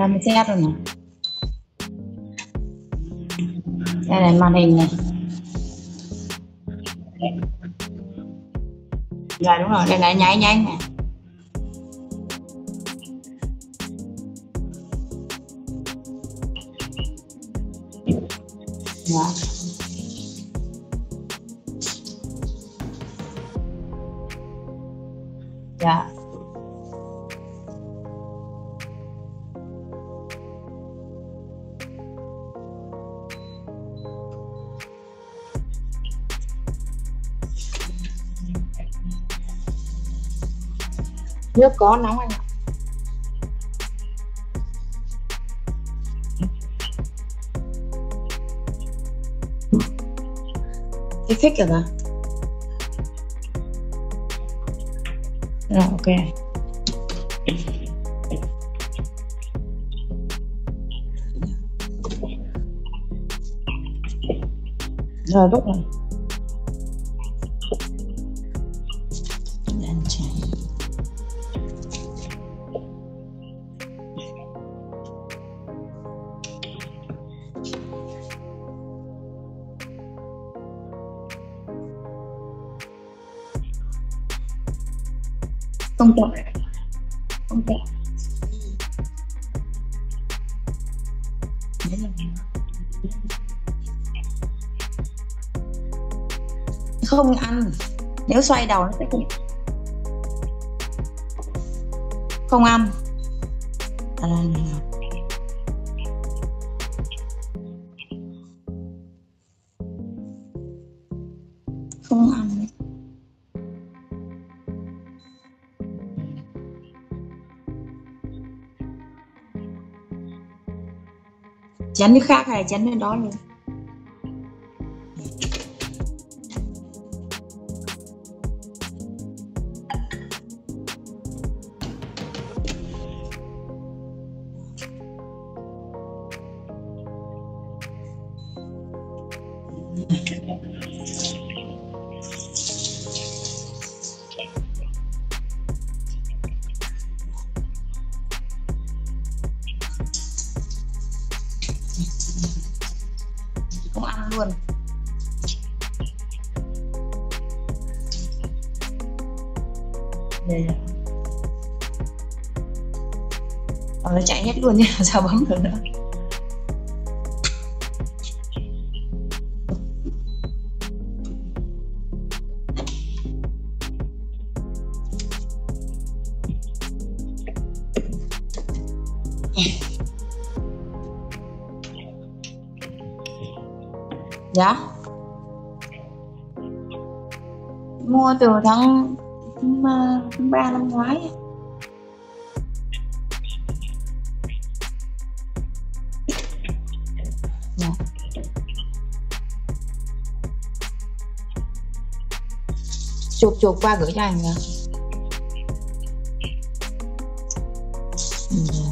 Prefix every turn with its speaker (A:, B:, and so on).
A: Làm xét rồi nè Đây này màn hình này. Rồi đúng rồi, đây này nháy nháy này Dạ. Dạ. Nước có nóng anh ạ. Cái thích rồi à rồi ok. Rồi lúc rồi. Không chọn không chọn không ăn. Nếu xoay đầu nó sẽ không không ăn. À, không ăn. Đấy. chén nước khác hay là chén nước đó luôn Thank you. Luôn. Đây Ờ, nó chạy hết luôn nha sao bấm được nữa? dạ mua từ tháng tháng ba năm ngoái dạ. chụp chụp qua gửi cho anh rồi dạ. Ừ.